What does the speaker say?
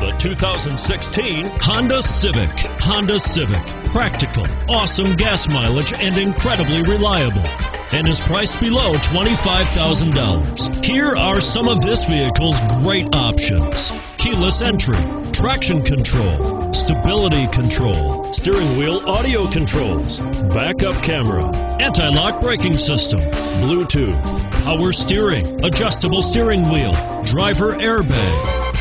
The 2016 Honda Civic. Honda Civic. Practical, awesome gas mileage, and incredibly reliable. And is priced below $25,000. Here are some of this vehicle's great options keyless entry, traction control, stability control, steering wheel audio controls, backup camera, anti lock braking system, Bluetooth, power steering, adjustable steering wheel, driver airbag.